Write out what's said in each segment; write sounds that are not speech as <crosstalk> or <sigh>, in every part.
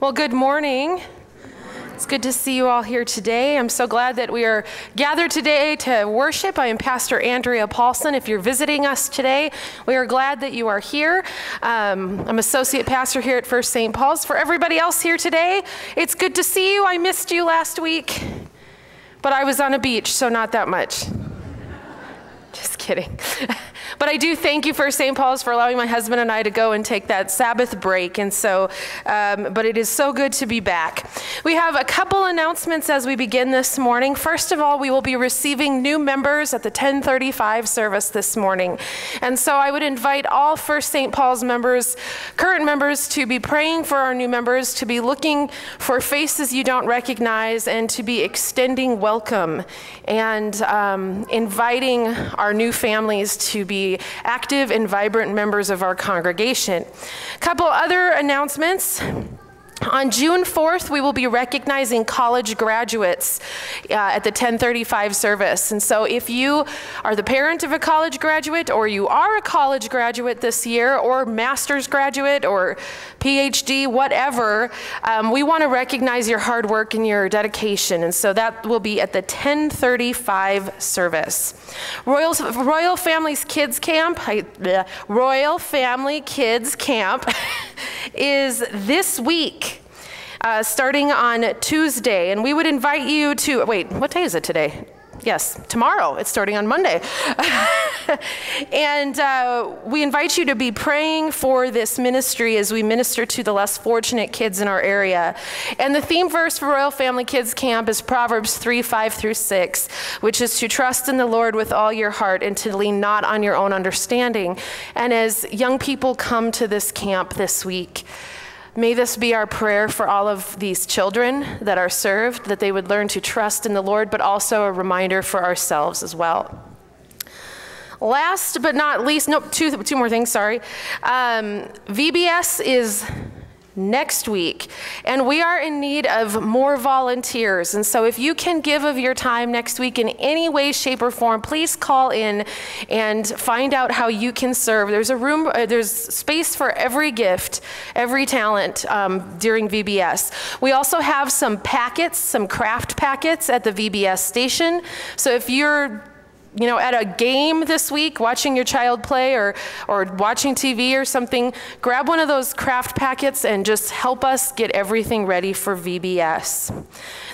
Well, good morning. It's good to see you all here today. I'm so glad that we are gathered today to worship. I am Pastor Andrea Paulson. If you're visiting us today, we are glad that you are here. Um, I'm associate pastor here at First St. Paul's. For everybody else here today, it's good to see you. I missed you last week, but I was on a beach, so not that much. <laughs> Just kidding. <laughs> But I do thank you for St. Paul's for allowing my husband and I to go and take that Sabbath break. And so, um, but it is so good to be back. We have a couple announcements as we begin this morning. First of all, we will be receiving new members at the 1035 service this morning. And so I would invite all First St. Paul's members, current members, to be praying for our new members, to be looking for faces you don't recognize, and to be extending welcome and um, inviting our new families to be active and vibrant members of our congregation. A couple other announcements. On June 4th, we will be recognizing college graduates uh, at the 1035 service. And so, if you are the parent of a college graduate, or you are a college graduate this year, or master's graduate, or PhD, whatever, um, we want to recognize your hard work and your dedication. And so, that will be at the 1035 service. Royal, Royal Families Kids Camp, I, uh, Royal Family Kids Camp <laughs> is this week uh, starting on Tuesday. And we would invite you to, wait, what day is it today? Yes, tomorrow. It's starting on Monday. <laughs> and uh, we invite you to be praying for this ministry as we minister to the less fortunate kids in our area. And the theme verse for Royal Family Kids Camp is Proverbs 3 5 through 6, which is to trust in the Lord with all your heart and to lean not on your own understanding. And as young people come to this camp this week, May this be our prayer for all of these children that are served, that they would learn to trust in the Lord, but also a reminder for ourselves as well. Last but not least, nope, two, two more things, sorry. Um, VBS is next week. And we are in need of more volunteers. And so if you can give of your time next week in any way, shape, or form, please call in and find out how you can serve. There's a room, uh, there's space for every gift, every talent um, during VBS. We also have some packets, some craft packets at the VBS station. So if you're you know, at a game this week, watching your child play or, or watching TV or something, grab one of those craft packets and just help us get everything ready for VBS.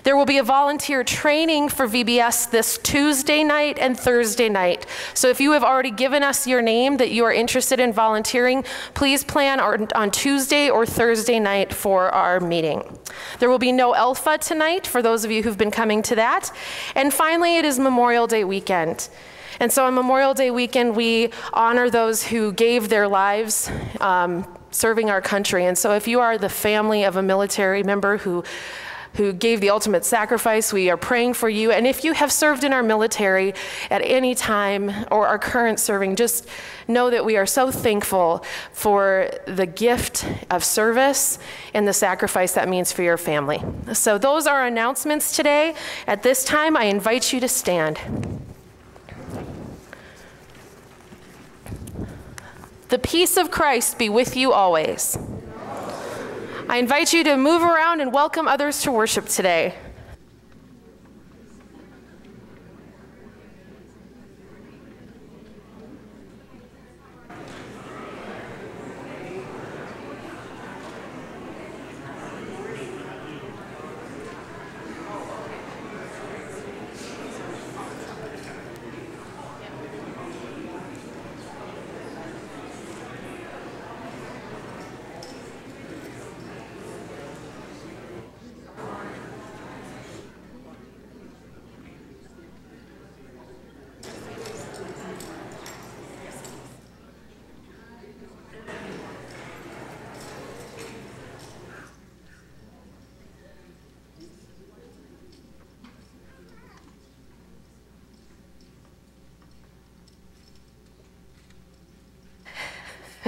There will be a volunteer training for VBS this Tuesday night and Thursday night. So if you have already given us your name that you are interested in volunteering, please plan on Tuesday or Thursday night for our meeting. There will be no Alpha tonight for those of you who've been coming to that. And finally, it is Memorial Day weekend. And so on Memorial Day weekend, we honor those who gave their lives um, serving our country. And so if you are the family of a military member who who gave the ultimate sacrifice. We are praying for you. And if you have served in our military at any time or are current serving, just know that we are so thankful for the gift of service and the sacrifice that means for your family. So, those are announcements today. At this time, I invite you to stand. The peace of Christ be with you always. I invite you to move around and welcome others to worship today.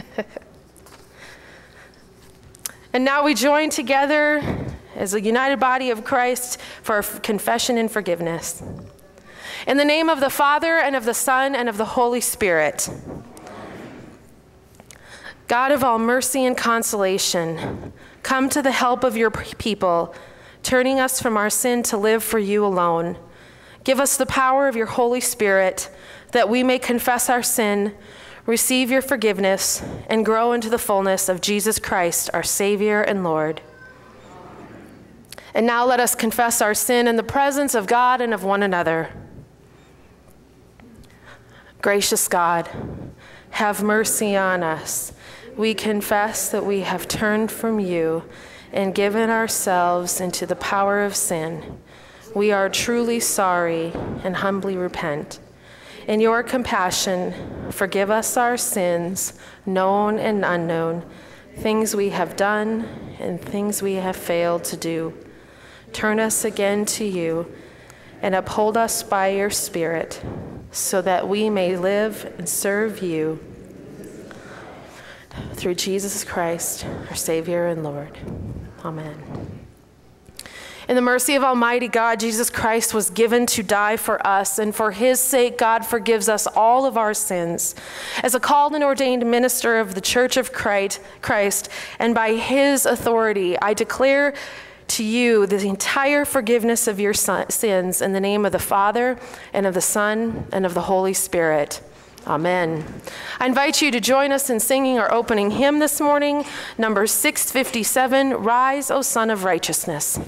<laughs> and now we join together as a united body of Christ for confession and forgiveness. In the name of the Father, and of the Son, and of the Holy Spirit. God of all mercy and consolation, Come to the help of your people, turning us from our sin to live for you alone. Give us the power of your Holy Spirit that we may confess our sin, receive your forgiveness, and grow into the fullness of Jesus Christ, our Savior and Lord. And now let us confess our sin in the presence of God and of one another. Gracious God, have mercy on us. We confess that we have turned from you and given ourselves into the power of sin. We are truly sorry and humbly repent. In your compassion, forgive us our sins, known and unknown, things we have done and things we have failed to do. Turn us again to you and uphold us by your Spirit so that we may live and serve you through Jesus Christ, our Savior and Lord. Amen. In the mercy of Almighty God, Jesus Christ was given to die for us, and for his sake, God forgives us all of our sins. As a called and ordained minister of the Church of Christ, and by his authority, I declare to you the entire forgiveness of your sins in the name of the Father, and of the Son, and of the Holy Spirit. Amen. I invite you to join us in singing our opening hymn this morning, number 657 Rise, O Sun of Righteousness.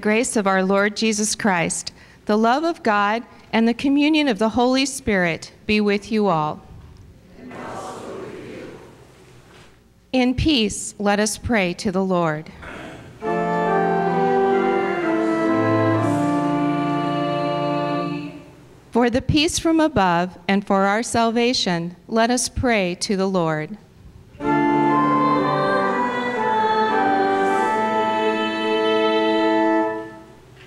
Grace of our Lord Jesus Christ, the love of God, and the communion of the Holy Spirit be with you all. In peace, let us pray to the Lord. For the peace from above and for our salvation, let us pray to the Lord.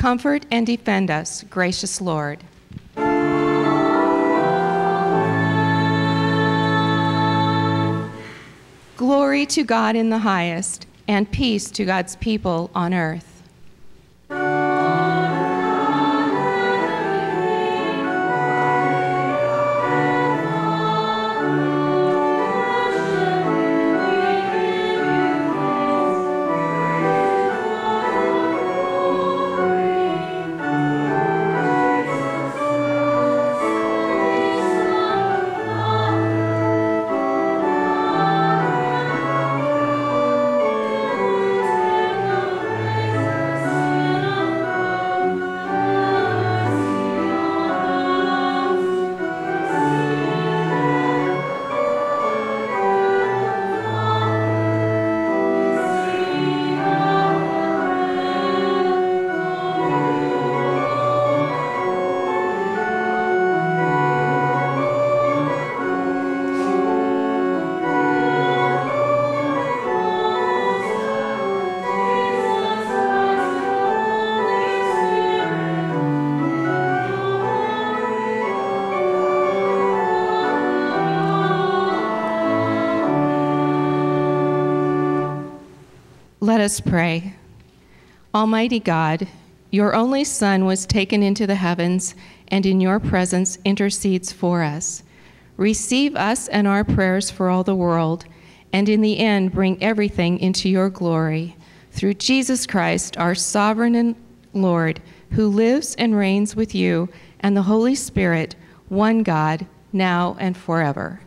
Comfort and defend us, gracious Lord. Glory to God in the highest, and peace to God's people on earth. Let us pray. Almighty God, your only Son was taken into the heavens and in your presence intercedes for us. Receive us and our prayers for all the world, and in the end bring everything into your glory. Through Jesus Christ, our sovereign and Lord, who lives and reigns with you and the Holy Spirit, one God, now and forever.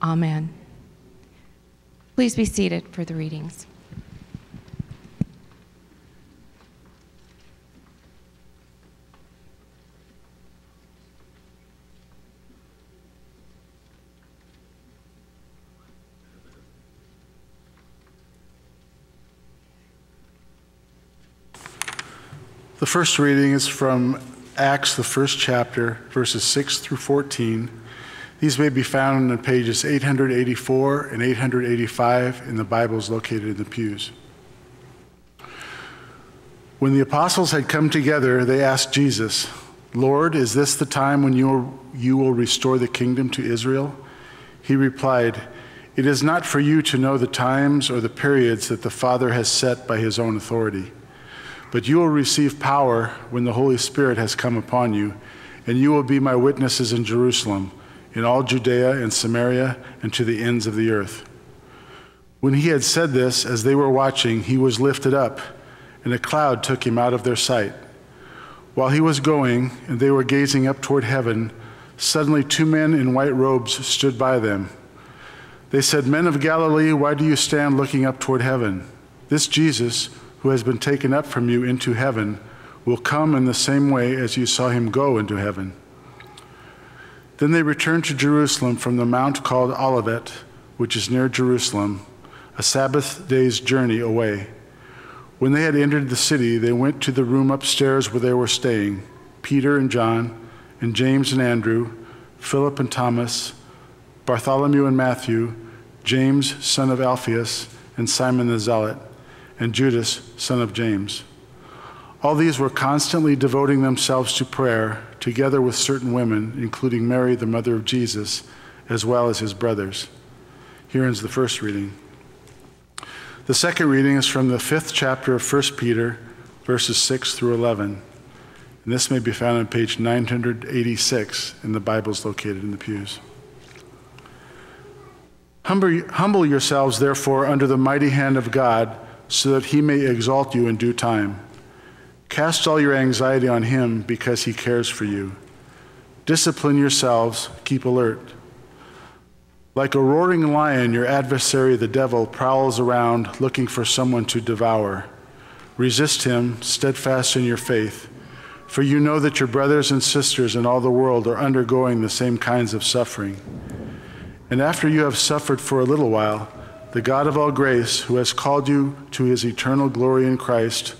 Amen. Please be seated for the readings. The first reading is from Acts, the first chapter, verses 6 through 14. These may be found on pages 884 and 885 in the Bibles located in the pews. When the apostles had come together, they asked Jesus, Lord, is this the time when you you will restore the kingdom to Israel? He replied, It is not for you to know the times or the periods that the Father has set by his own authority but you will receive power when the Holy Spirit has come upon you, and you will be my witnesses in Jerusalem, in all Judea and Samaria, and to the ends of the earth. When he had said this, as they were watching, he was lifted up, and a cloud took him out of their sight. While he was going, and they were gazing up toward heaven, suddenly two men in white robes stood by them. They said, Men of Galilee, why do you stand looking up toward heaven? This Jesus, who has been taken up from you into heaven will come in the same way as you saw him go into heaven. Then they returned to Jerusalem from the mount called Olivet, which is near Jerusalem, a Sabbath day's journey away. When they had entered the city, they went to the room upstairs where they were staying Peter and John, and James and Andrew, Philip and Thomas, Bartholomew and Matthew, James, son of Alphaeus, and Simon the Zealot and Judas, son of James. All these were constantly devoting themselves to prayer, together with certain women, including Mary, the mother of Jesus, as well as his brothers. Here ends the first reading. The second reading is from the fifth chapter of 1 Peter, verses 6 through 11. And this may be found on page 986 in the Bibles located in the pews. Humble, humble yourselves, therefore, under the mighty hand of God so that he may exalt you in due time. Cast all your anxiety on him because he cares for you. Discipline yourselves, keep alert. Like a roaring lion, your adversary, the devil, prowls around looking for someone to devour. Resist him, steadfast in your faith, for you know that your brothers and sisters in all the world are undergoing the same kinds of suffering. And after you have suffered for a little while, the God of all grace, who has called you to his eternal glory in Christ,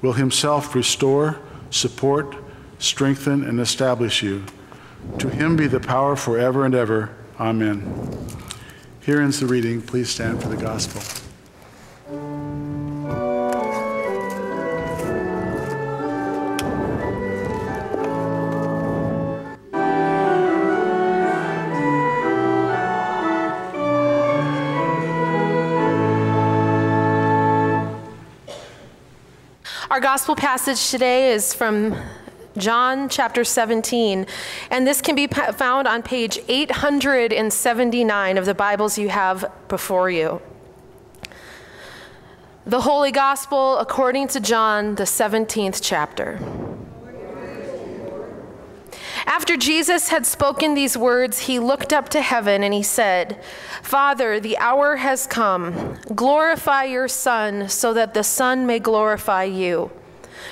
will himself restore, support, strengthen, and establish you. To him be the power forever and ever. Amen. Here ends the reading. Please stand for the gospel. Our gospel passage today is from John chapter 17, and this can be found on page 879 of the Bibles you have before you. The Holy Gospel according to John, the 17th chapter. After Jesus had spoken these words, he looked up to heaven and he said, Father, the hour has come. Glorify your Son, so that the Son may glorify you.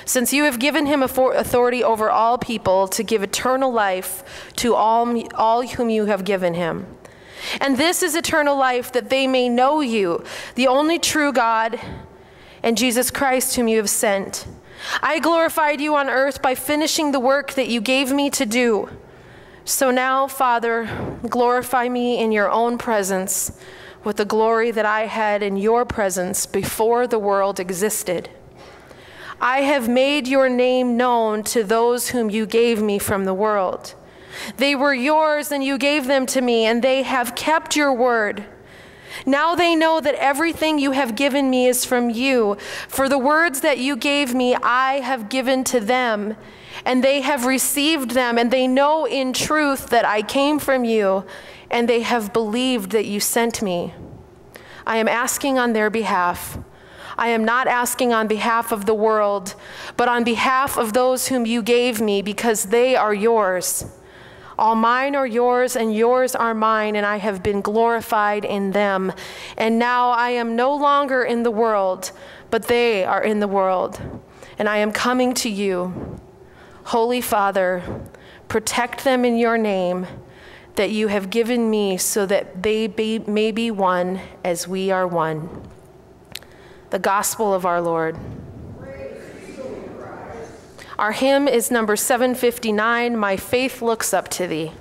Since you have given him authority over all people to give eternal life to all, all whom you have given him. And this is eternal life, that they may know you, the only true God, and Jesus Christ, whom you have sent. I glorified you on earth by finishing the work that you gave me to do. So now, Father, glorify me in your own presence with the glory that I had in your presence before the world existed. I have made your name known to those whom you gave me from the world. They were yours, and you gave them to me, and they have kept your word. Now they know that everything you have given me is from you. For the words that you gave me, I have given to them, and they have received them, and they know in truth that I came from you, and they have believed that you sent me. I am asking on their behalf. I am not asking on behalf of the world, but on behalf of those whom you gave me, because they are yours. All mine are yours, and yours are mine, and I have been glorified in them. And now I am no longer in the world, but they are in the world. And I am coming to you. Holy Father, protect them in your name that you have given me, so that they be, may be one as we are one. The gospel of our Lord. Our hymn is number 759 My Faith Looks Up to Thee.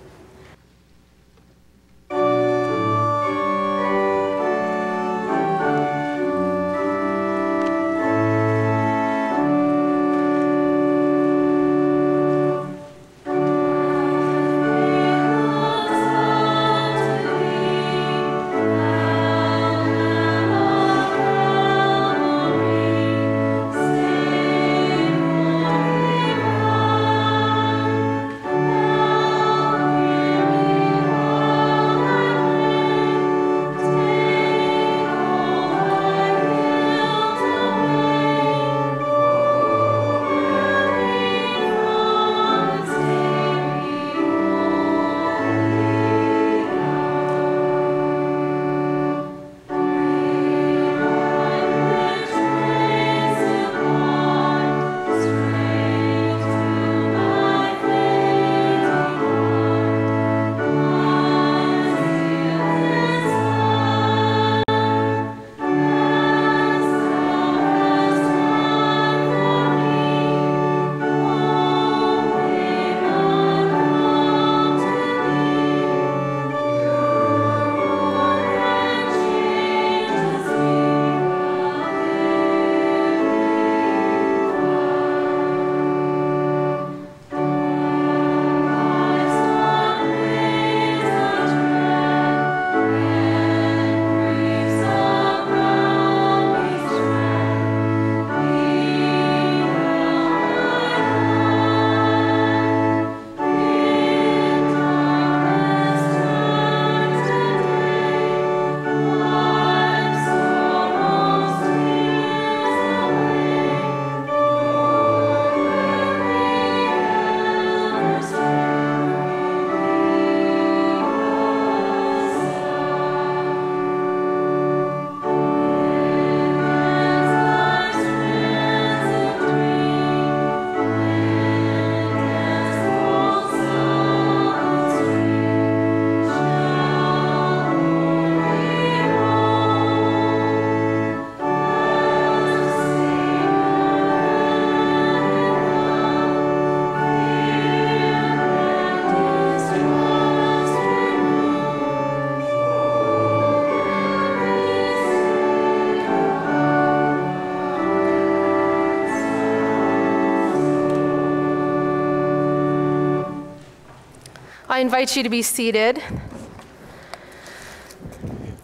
Invite you to be seated.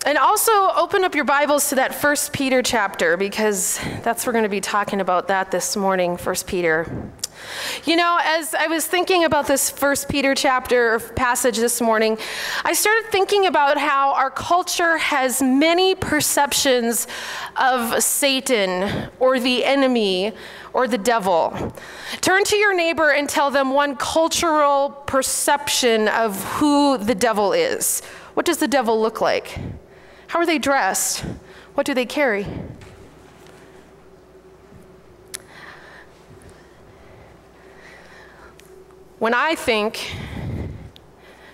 And also open up your Bibles to that First Peter chapter because that's we're going to be talking about that this morning, First Peter. You know, as I was thinking about this First Peter chapter passage this morning, I started thinking about how our culture has many perceptions of Satan or the enemy or the devil. Turn to your neighbor and tell them one cultural perception of who the devil is. What does the devil look like? How are they dressed? What do they carry? When I think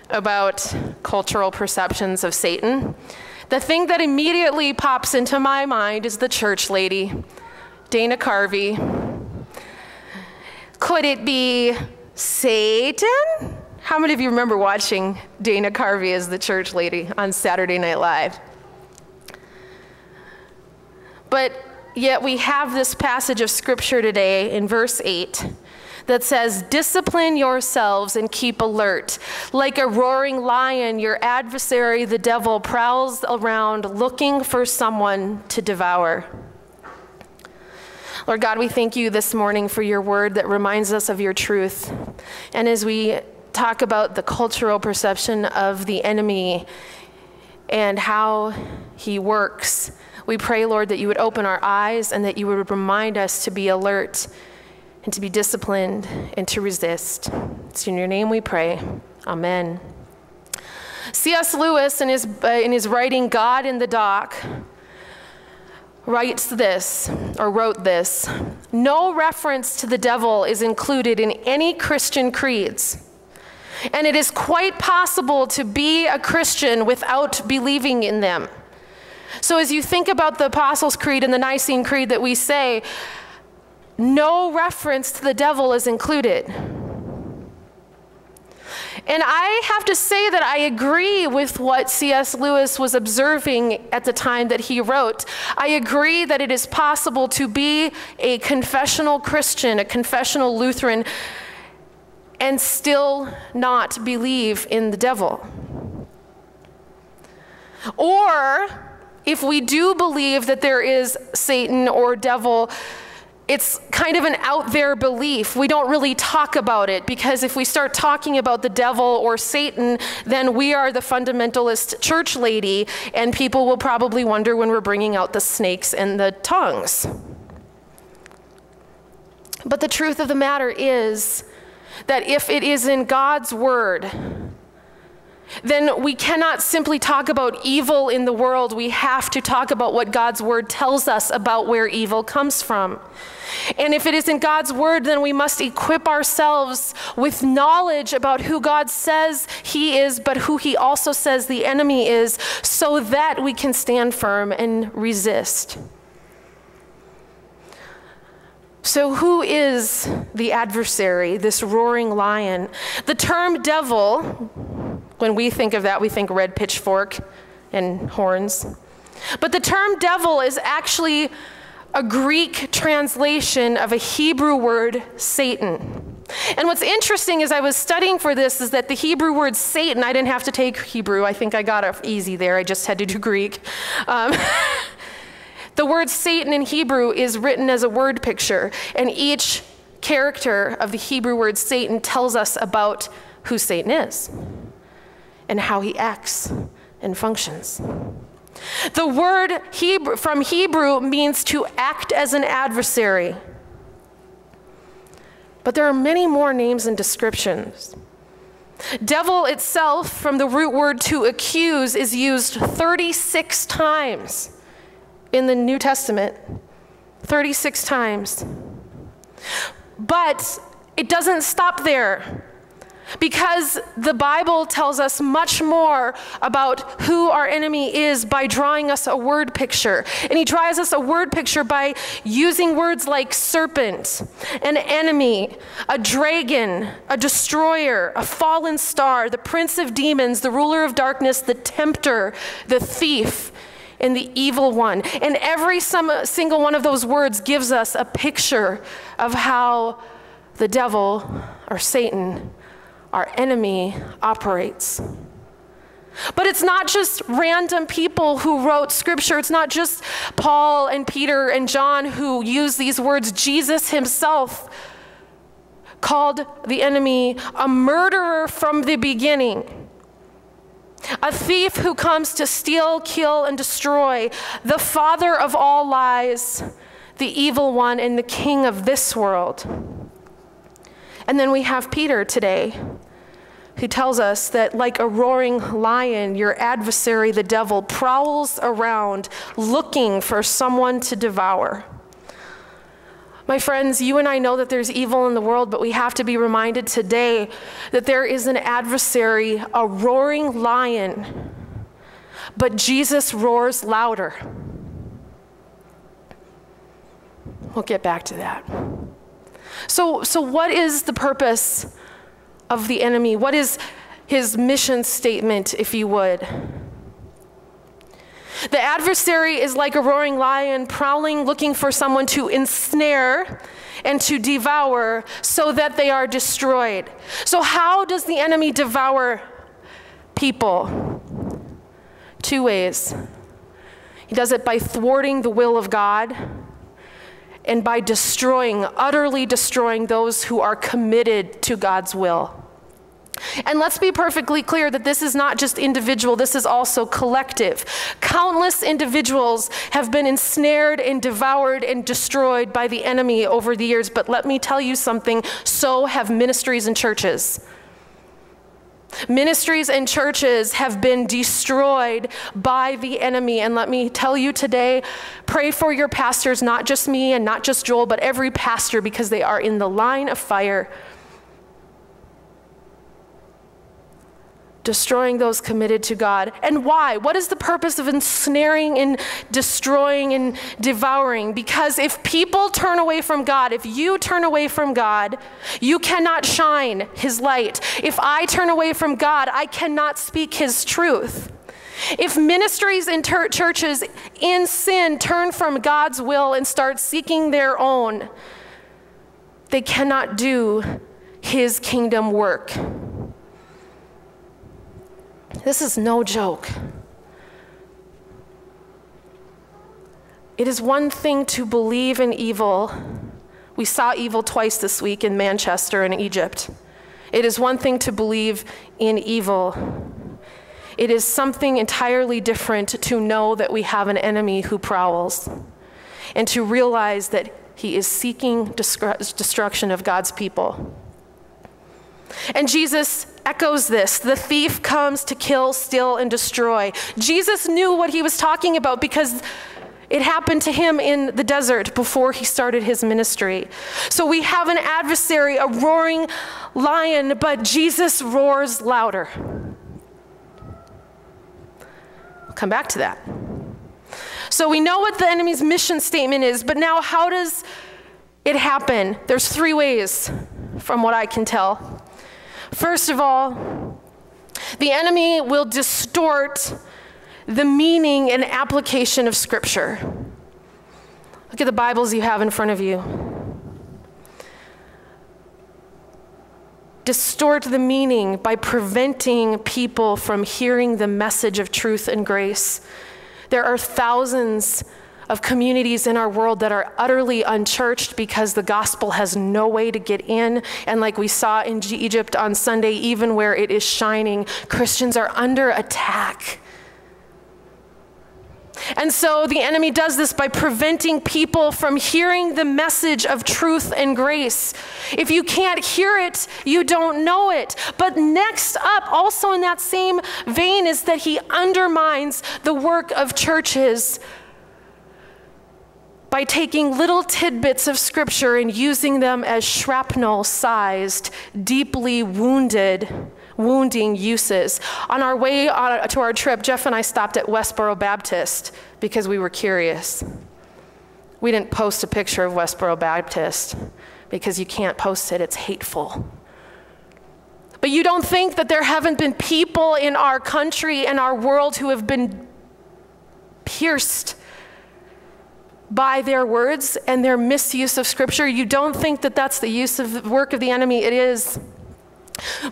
about cultural perceptions of Satan, the thing that immediately pops into my mind is the church lady, Dana Carvey. Could it be Satan? How many of you remember watching Dana Carvey as the church lady on Saturday Night Live? But yet we have this passage of scripture today in verse 8 that says, Discipline yourselves and keep alert. Like a roaring lion, your adversary, the devil, prowls around looking for someone to devour. Lord God, we thank you this morning for your word that reminds us of your truth. And as we talk about the cultural perception of the enemy and how he works, we pray, Lord, that you would open our eyes and that you would remind us to be alert and to be disciplined and to resist. It's in your name we pray. Amen. C.S. Lewis, in his, uh, in his writing God in the Dock, writes this, or wrote this No reference to the devil is included in any Christian creeds. And it is quite possible to be a Christian without believing in them. So, as you think about the Apostles' Creed and the Nicene Creed that we say, no reference to the devil is included. And I have to say that I agree with what C.S. Lewis was observing at the time that he wrote. I agree that it is possible to be a confessional Christian, a confessional Lutheran, and still not believe in the devil. Or if we do believe that there is Satan or devil, it's kind of an out there belief. We don't really talk about it because if we start talking about the devil or Satan, then we are the fundamentalist church lady, and people will probably wonder when we're bringing out the snakes and the tongues. But the truth of the matter is that if it is in God's word, then we cannot simply talk about evil in the world. We have to talk about what God's word tells us about where evil comes from. And if it isn't God's word, then we must equip ourselves with knowledge about who God says He is, but who He also says the enemy is, so that we can stand firm and resist. So, who is the adversary, this roaring lion? The term devil, when we think of that, we think red pitchfork and horns. But the term devil is actually a Greek translation of a Hebrew word, Satan. And what's interesting as I was studying for this is that the Hebrew word Satan, I didn't have to take Hebrew. I think I got it easy there. I just had to do Greek. Um, <laughs> The word Satan in Hebrew is written as a word picture, and each character of the Hebrew word Satan tells us about who Satan is and how he acts and functions. The word Hebrew, from Hebrew means to act as an adversary. But there are many more names and descriptions. Devil itself, from the root word to accuse, is used 36 times in the New Testament 36 times. But it doesn't stop there. Because the Bible tells us much more about who our enemy is by drawing us a word picture. And he draws us a word picture by using words like serpent, an enemy, a dragon, a destroyer, a fallen star, the prince of demons, the ruler of darkness, the tempter, the thief, and the evil one. And every single one of those words gives us a picture of how the devil or Satan, our enemy, operates. But it's not just random people who wrote scripture. It's not just Paul and Peter and John who use these words. Jesus himself called the enemy a murderer from the beginning, a thief who comes to steal, kill, and destroy, the father of all lies, the evil one, and the king of this world. And then we have Peter today who tells us that, like a roaring lion, your adversary, the devil, prowls around looking for someone to devour. My friends, you and I know that there's evil in the world, but we have to be reminded today that there is an adversary, a roaring lion, but Jesus roars louder. We'll get back to that. So, so what is the purpose of the enemy? What is his mission statement, if you would? The adversary is like a roaring lion prowling, looking for someone to ensnare and to devour so that they are destroyed. So, how does the enemy devour people? Two ways. He does it by thwarting the will of God and by destroying, utterly destroying those who are committed to God's will. And let's be perfectly clear that this is not just individual, this is also collective. Countless individuals have been ensnared and devoured and destroyed by the enemy over the years, but let me tell you something so have ministries and churches. Ministries and churches have been destroyed by the enemy. And let me tell you today pray for your pastors, not just me and not just Joel, but every pastor, because they are in the line of fire. Destroying those committed to God. And why? What is the purpose of ensnaring and destroying and devouring? Because if people turn away from God, if you turn away from God, you cannot shine His light. If I turn away from God, I cannot speak His truth. If ministries and churches in sin turn from God's will and start seeking their own, they cannot do His kingdom work. This is no joke. It is one thing to believe in evil. We saw evil twice this week in Manchester and Egypt. It is one thing to believe in evil. It is something entirely different to know that we have an enemy who prowls and to realize that he is seeking destruction of God's people. And Jesus echoes this the thief comes to kill, steal, and destroy. Jesus knew what he was talking about because it happened to him in the desert before he started his ministry. So we have an adversary, a roaring lion, but Jesus roars louder. I'll come back to that. So we know what the enemy's mission statement is, but now how does it happen? There's three ways, from what I can tell. First of all, the enemy will distort the meaning and application of Scripture. Look at the Bibles you have in front of you. Distort the meaning by preventing people from hearing the message of truth and grace. There are thousands of communities in our world that are utterly unchurched because the gospel has no way to get in. And like we saw in Egypt on Sunday, even where it is shining, Christians are under attack. And so the enemy does this by preventing people from hearing the message of truth and grace. If you can't hear it, you don't know it. But next up, also in that same vein, is that he undermines the work of churches by taking little tidbits of scripture and using them as shrapnel sized, deeply wounded, wounding uses. On our way uh, to our trip, Jeff and I stopped at Westboro Baptist because we were curious. We didn't post a picture of Westboro Baptist because you can't post it, it's hateful. But you don't think that there haven't been people in our country and our world who have been pierced by their words and their misuse of Scripture. You don't think that that's the use of the work of the enemy. It is.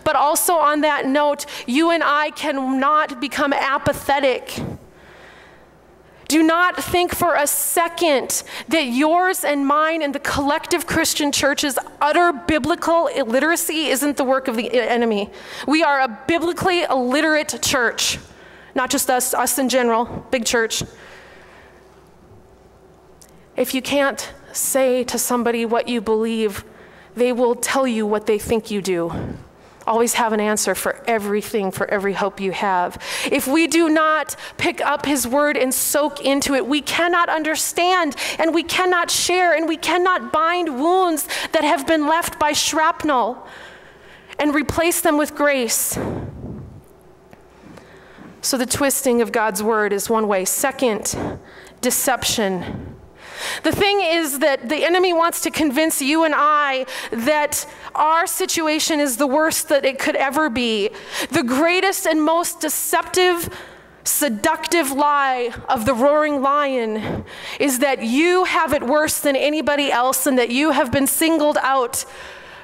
But also, on that note, you and I cannot become apathetic. Do not think for a second that yours and mine and the collective Christian church's utter biblical illiteracy isn't the work of the enemy. We are a biblically illiterate church, not just us, us in general, big church. If you can't say to somebody what you believe, they will tell you what they think you do. Always have an answer for everything, for every hope you have. If we do not pick up His word and soak into it, we cannot understand and we cannot share and we cannot bind wounds that have been left by shrapnel and replace them with grace. So, the twisting of God's word is one way. Second, deception. The thing is that the enemy wants to convince you and I that our situation is the worst that it could ever be. The greatest and most deceptive seductive lie of the roaring lion is that you have it worse than anybody else and that you have been singled out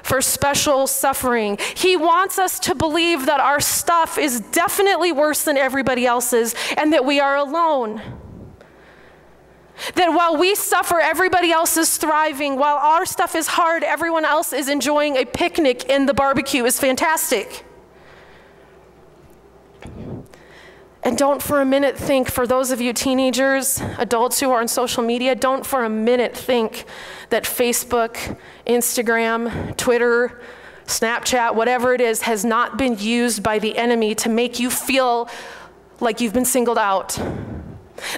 for special suffering. He wants us to believe that our stuff is definitely worse than everybody else's and that we are alone. That while we suffer, everybody else is thriving. While our stuff is hard, everyone else is enjoying a picnic and the barbecue is fantastic. And don't for a minute think, for those of you teenagers, adults who are on social media, don't for a minute think that Facebook, Instagram, Twitter, Snapchat, whatever it is, has not been used by the enemy to make you feel like you've been singled out.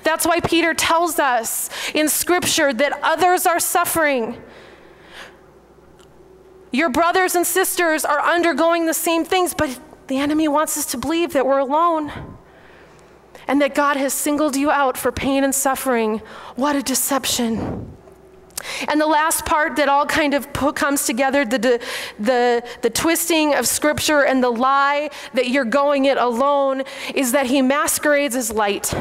That's why Peter tells us in Scripture that others are suffering. Your brothers and sisters are undergoing the same things, but the enemy wants us to believe that we're alone and that God has singled you out for pain and suffering. What a deception. And the last part that all kind of comes together the, the, the twisting of scripture and the lie that you're going it alone is that he masquerades as light.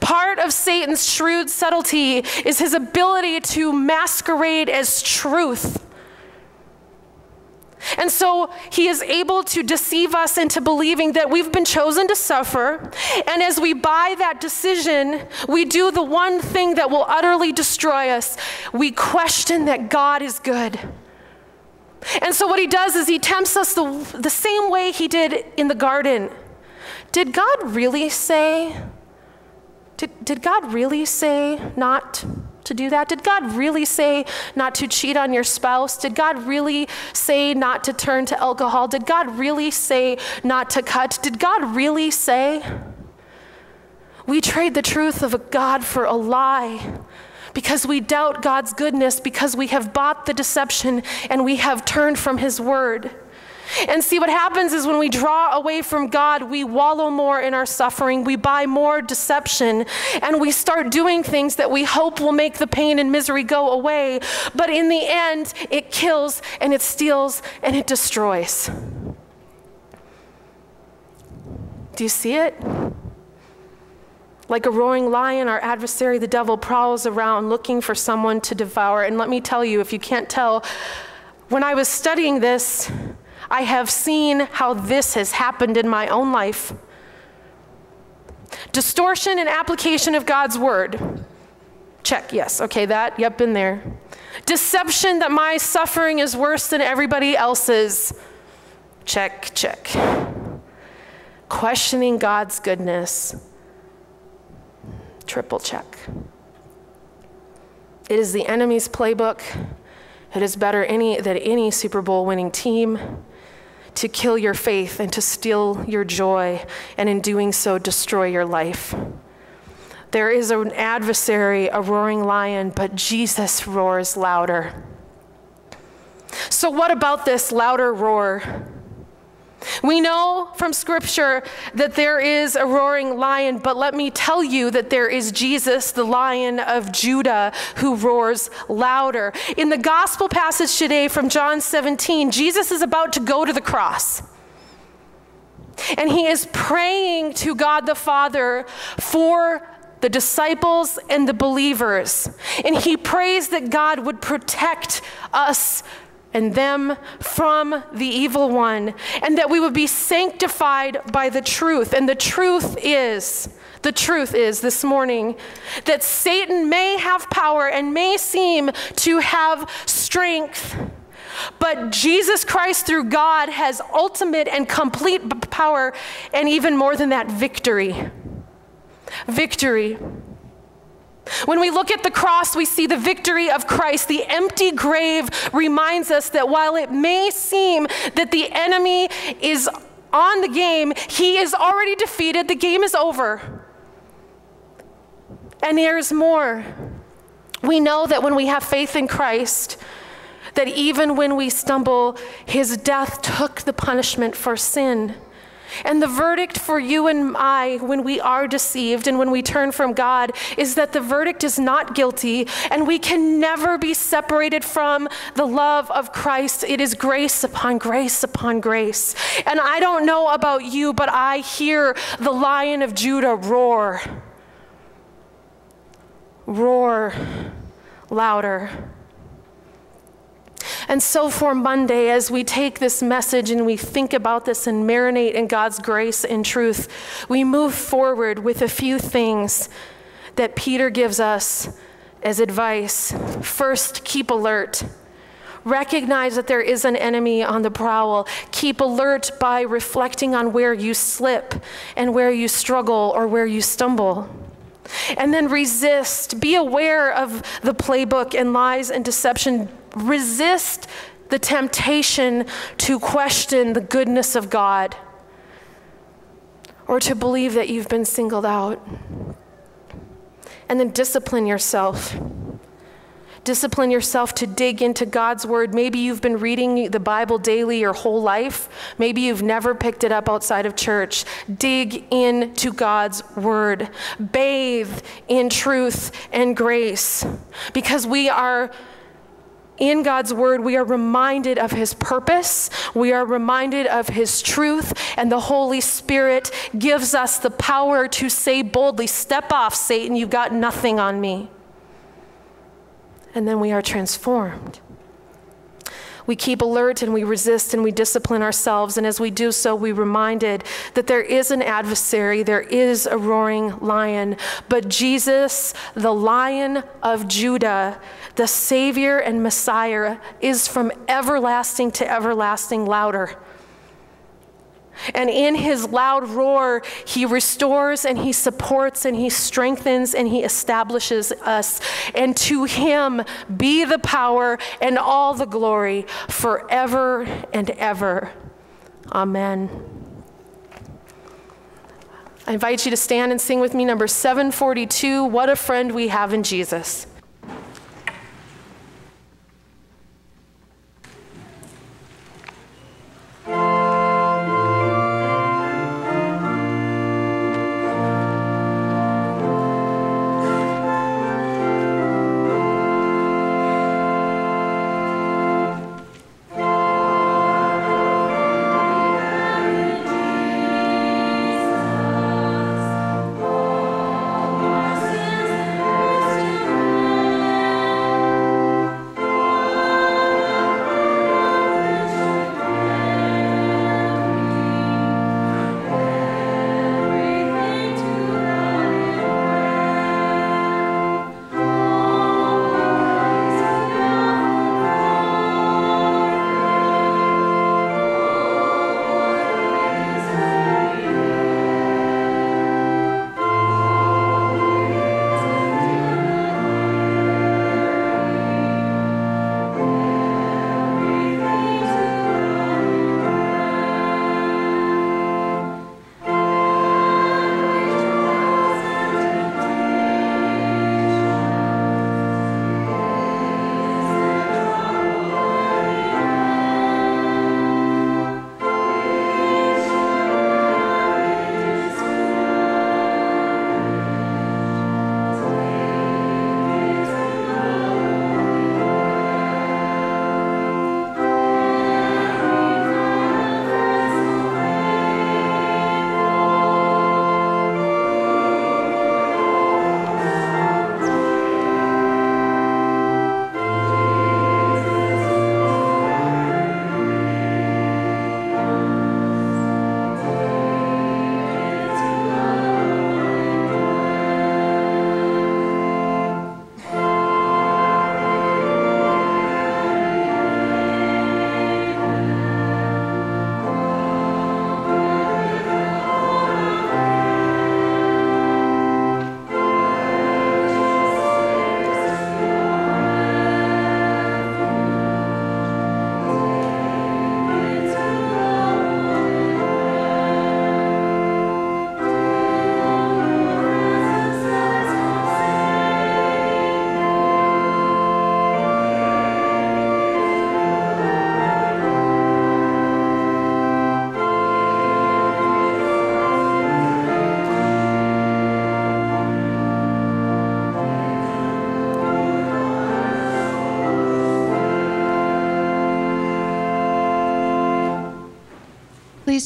Part of Satan's shrewd subtlety is his ability to masquerade as truth. And so he is able to deceive us into believing that we've been chosen to suffer. And as we buy that decision, we do the one thing that will utterly destroy us we question that God is good. And so what he does is he tempts us the, the same way he did in the garden. Did God really say? Did, did God really say not to do that? Did God really say not to cheat on your spouse? Did God really say not to turn to alcohol? Did God really say not to cut? Did God really say? We trade the truth of a God for a lie because we doubt God's goodness, because we have bought the deception and we have turned from His word. And see, what happens is when we draw away from God, we wallow more in our suffering, we buy more deception, and we start doing things that we hope will make the pain and misery go away. But in the end, it kills and it steals and it destroys. Do you see it? Like a roaring lion, our adversary, the devil, prowls around looking for someone to devour. And let me tell you, if you can't tell, when I was studying this, I have seen how this has happened in my own life. Distortion and application of God's word. Check, yes, okay, that, yep, been there. Deception that my suffering is worse than everybody else's. Check, check. Questioning God's goodness. Triple check. It is the enemy's playbook. It is better any, than any Super Bowl winning team to kill your faith and to steal your joy, and in doing so, destroy your life. There is an adversary, a roaring lion, but Jesus roars louder. So, what about this louder roar? We know from Scripture that there is a roaring lion, but let me tell you that there is Jesus, the lion of Judah, who roars louder. In the gospel passage today from John 17, Jesus is about to go to the cross. And he is praying to God the Father for the disciples and the believers. And he prays that God would protect us and them from the evil one, and that we would be sanctified by the truth. And the truth is, the truth is this morning that Satan may have power and may seem to have strength, but Jesus Christ through God has ultimate and complete power, and even more than that, victory. Victory. When we look at the cross, we see the victory of Christ. The empty grave reminds us that while it may seem that the enemy is on the game, he is already defeated. The game is over. And there's more. We know that when we have faith in Christ, that even when we stumble, his death took the punishment for sin. And the verdict for you and I, when we are deceived and when we turn from God, is that the verdict is not guilty, and we can never be separated from the love of Christ. It is grace upon grace upon grace. And I don't know about you, but I hear the lion of Judah roar. Roar louder. And so, for Monday, as we take this message and we think about this and marinate in God's grace and truth, we move forward with a few things that Peter gives us as advice. First, keep alert. Recognize that there is an enemy on the prowl. Keep alert by reflecting on where you slip and where you struggle or where you stumble. And then resist. Be aware of the playbook and lies and deception resist the temptation to question the goodness of God or to believe that you've been singled out. And then discipline yourself. Discipline yourself to dig into God's word. Maybe you've been reading the Bible daily your whole life. Maybe you've never picked it up outside of church. Dig into God's word. Bathe in truth and grace because we are in God's word, we are reminded of his purpose, we are reminded of his truth, and the Holy Spirit gives us the power to say boldly, Step off, Satan, you've got nothing on me. And then we are transformed. We keep alert and we resist and we discipline ourselves. And as we do so, we reminded that there is an adversary, there is a roaring lion. But Jesus, the lion of Judah, the Savior and Messiah, is from everlasting to everlasting louder. And in his loud roar, he restores and he supports and he strengthens and he establishes us. And to him be the power and all the glory forever and ever. Amen. I invite you to stand and sing with me number 742 What a Friend We Have in Jesus.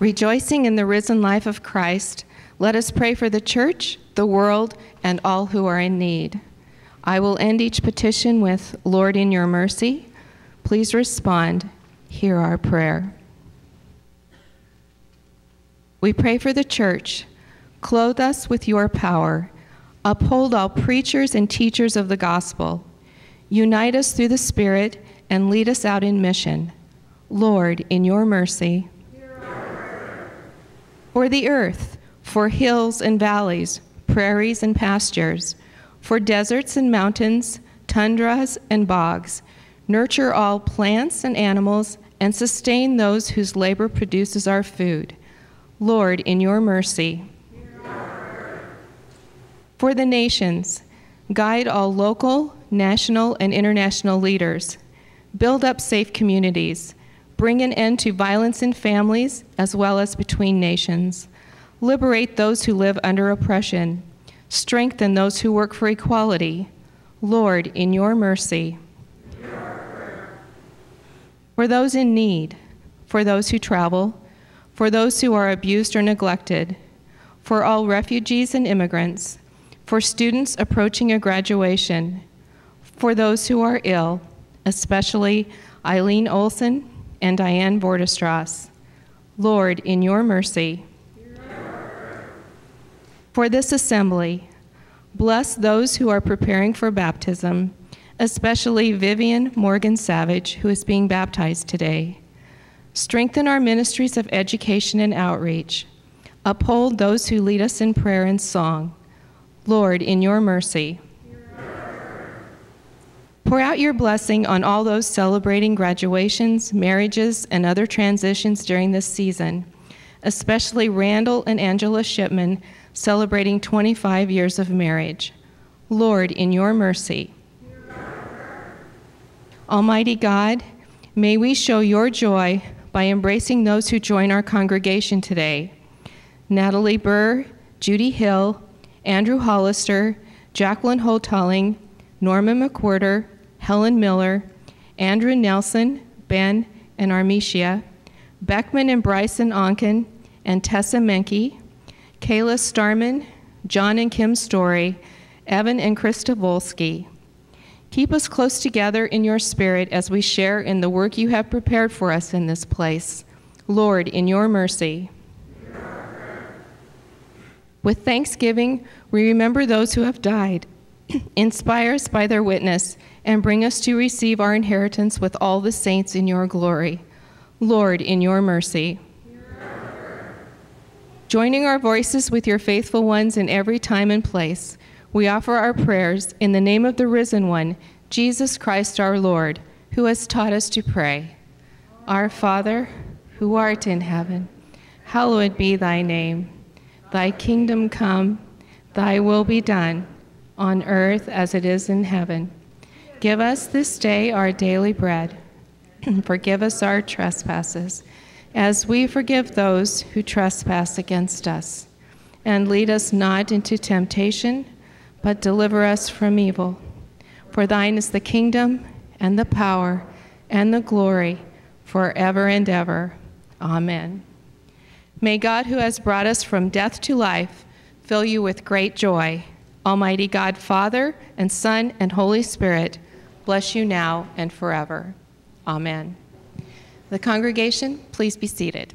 Rejoicing in the risen life of Christ, let us pray for the church, the world, and all who are in need. I will end each petition with, Lord, in your mercy. Please respond. Hear our prayer. We pray for the church. Clothe us with your power. Uphold all preachers and teachers of the gospel. Unite us through the Spirit and lead us out in mission. Lord, in your mercy for the earth, for hills and valleys, prairies and pastures, for deserts and mountains, tundras and bogs, nurture all plants and animals, and sustain those whose labor produces our food. Lord, in your mercy. For the nations, guide all local, national, and international leaders. Build up safe communities. Bring an end to violence in families as well as between nations. Liberate those who live under oppression. Strengthen those who work for equality. Lord, in your mercy. For those in need, for those who travel, for those who are abused or neglected, for all refugees and immigrants, for students approaching a graduation, for those who are ill, especially Eileen Olson and Diane Vorderstrass. Lord, in your mercy. For this assembly, bless those who are preparing for baptism, especially Vivian Morgan Savage, who is being baptized today. Strengthen our ministries of education and outreach. Uphold those who lead us in prayer and song. Lord, in your mercy. Pour out your blessing on all those celebrating graduations, marriages, and other transitions during this season, especially Randall and Angela Shipman celebrating 25 years of marriage. Lord, in your mercy. Almighty God, may we show your joy by embracing those who join our congregation today Natalie Burr, Judy Hill, Andrew Hollister, Jacqueline Holtulling, Norman McWhirter, Helen Miller, Andrew Nelson, Ben, and Armicia, Beckman and Bryson Onken, and Tessa Menke, Kayla Starman, John and Kim Story, Evan and Krista Volsky. Keep us close together in your spirit as we share in the work you have prepared for us in this place. Lord, in your mercy. With thanksgiving, we remember those who have died. <clears throat> Inspire us by their witness and bring us to receive our inheritance with all the saints in your glory. Lord, in your mercy. Joining our voices with your faithful ones in every time and place, we offer our prayers in the name of the risen one, Jesus Christ our Lord, who has taught us to pray. Our Father, who art in heaven, hallowed be thy name. Thy kingdom come, thy will be done, on earth as it is in heaven. Give us this day our daily bread. Forgive us our trespasses, as we forgive those who trespass against us. And lead us not into temptation, but deliver us from evil. For thine is the kingdom, and the power, and the glory, forever and ever. Amen. May God, who has brought us from death to life, fill you with great joy. Almighty God, Father, and Son, and Holy Spirit, bless you now and forever. Amen. The congregation, please be seated.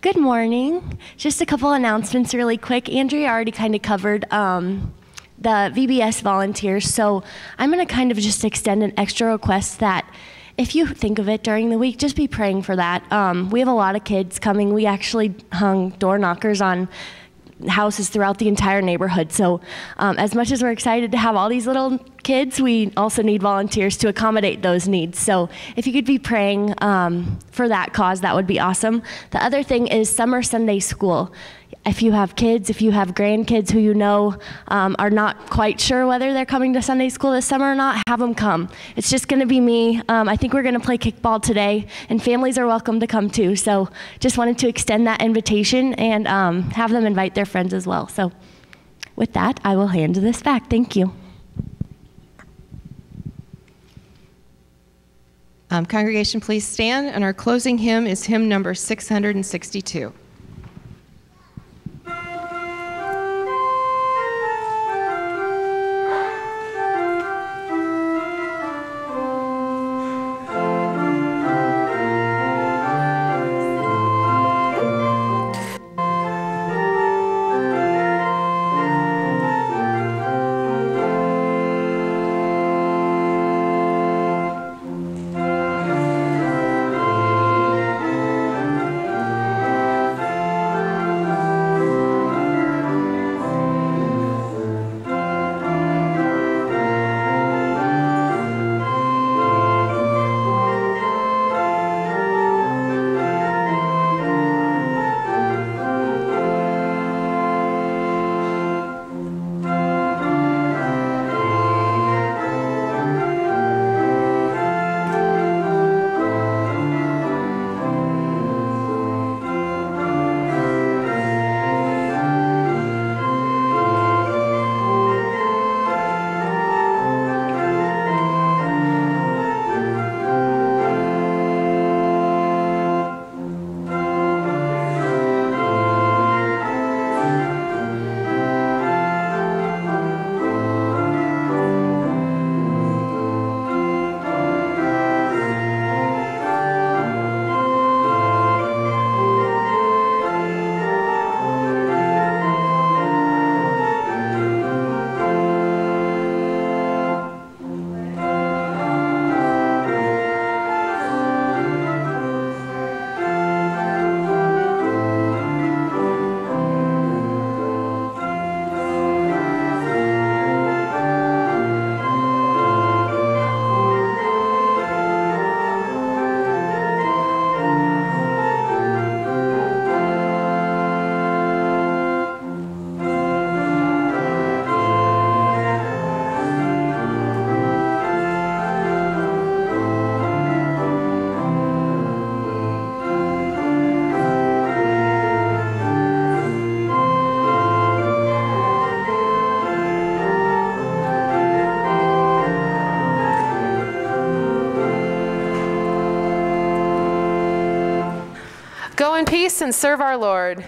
Good morning. Just a couple announcements really quick. Andrea already kind of covered um, the VBS volunteers, so I'm going to kind of just extend an extra request that if you think of it during the week, just be praying for that. Um, we have a lot of kids coming. We actually hung door knockers on houses throughout the entire neighborhood. So, um, as much as we're excited to have all these little kids, we also need volunteers to accommodate those needs. So, if you could be praying um, for that cause, that would be awesome. The other thing is Summer Sunday School. If you have kids, if you have grandkids who you know um, are not quite sure whether they're coming to Sunday school this summer or not, have them come. It's just going to be me. Um, I think we're going to play kickball today, and families are welcome to come too. So just wanted to extend that invitation and um, have them invite their friends as well. So with that, I will hand this back. Thank you. Um, congregation, please stand, and our closing hymn is hymn number 662. Peace and serve our Lord.